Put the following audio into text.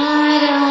I don't